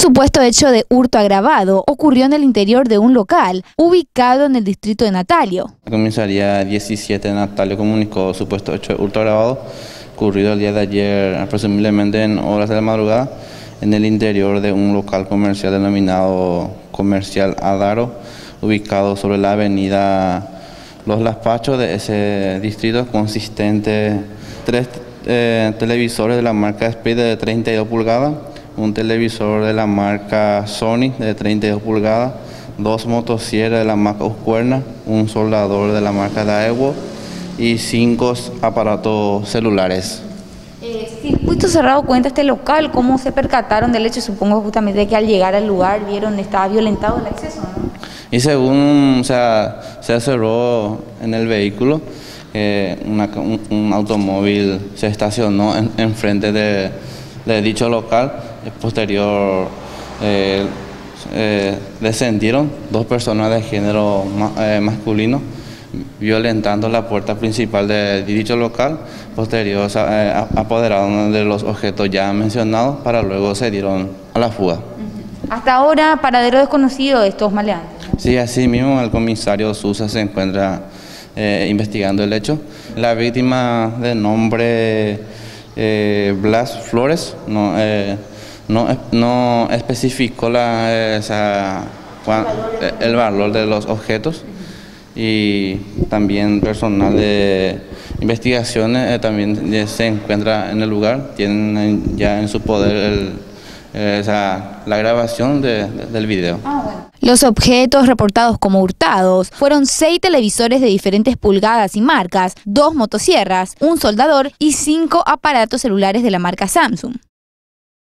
supuesto hecho de hurto agravado ocurrió en el interior de un local ubicado en el distrito de Natalio. La comisaría 17 de Natalio comunicó supuesto hecho de hurto agravado ocurrido el día de ayer, presumiblemente en horas de la madrugada, en el interior de un local comercial denominado Comercial Adaro, ubicado sobre la avenida Los Laspachos de ese distrito, consistente tres eh, televisores de la marca Speed de 32 pulgadas, un televisor de la marca Sony de 32 pulgadas, dos motosierras de la marca Uscuerna, un soldador de la marca Daewoo y cinco aparatos celulares. Eh, circuito cerrado cuenta este local, ¿cómo se percataron del hecho? Supongo justamente que al llegar al lugar vieron que estaba violentado el acceso, ¿no? Y según o sea, se cerró en el vehículo, eh, un, automóvil se estacionó enfrente en de, de, dicho local, posterior eh, eh, descendieron dos personas de género eh, masculino violentando la puerta principal de dicho local, posterior eh, apoderaron de los objetos ya mencionados para luego se dieron a la fuga. Hasta ahora, paradero desconocido de estos maleantes. Sí, así mismo el comisario Susa se encuentra eh, investigando el hecho. La víctima de nombre eh, Blas Flores no, no, no especificó la, el valor de los objetos y también personal de investigaciones eh, también se encuentra en el lugar, tienen ya en su poder eh, la grabación del video. Ah, Los objetos reportados como hurtados fueron seis televisores de diferentes pulgadas y marcas, dos motosierras, un soldador y cinco aparatos celulares de la marca Samsung.